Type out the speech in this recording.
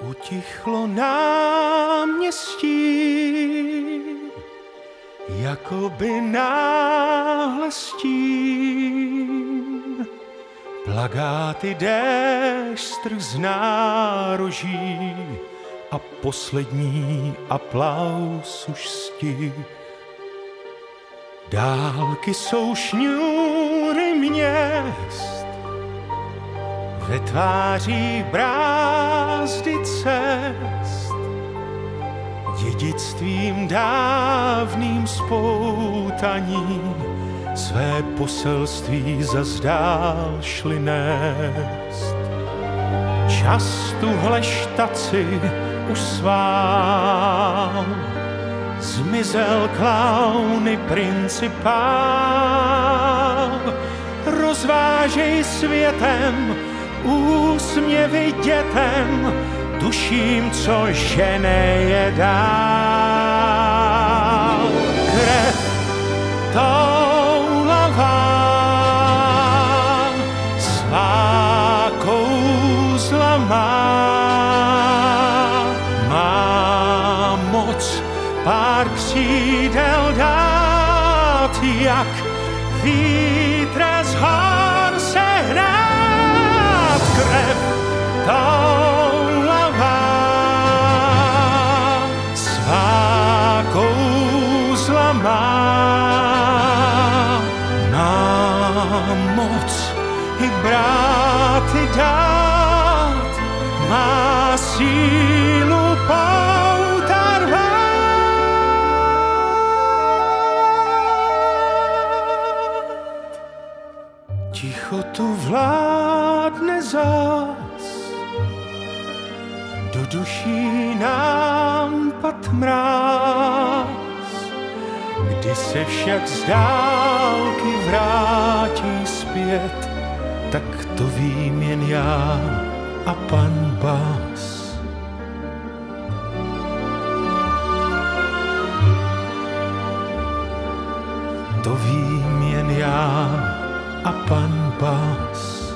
Utichlo náměstí, jako by náhle. Plagáty déštr z nároží a poslední aplaus už stih. Dálky jsou šňůry měst, ve tváří brázdy dědictvím dávným spoutaní své poselství zazdál šli nést. Čas tuhle štaci usvál, zmizel klauny principál, rozvážej světem, úsměvy dětem, tuším, co žene je dál. Krev toulavá, svá kouzla má, má moc pár křídel dát, jak vítr z brát dát, má sílu pouta. Ticho tu vládne zás, do duší nám pad mráz, kdy se však z dálky vrátí zpět, tak to vím jen já a pan Bás. To vím jen já a pan Bás.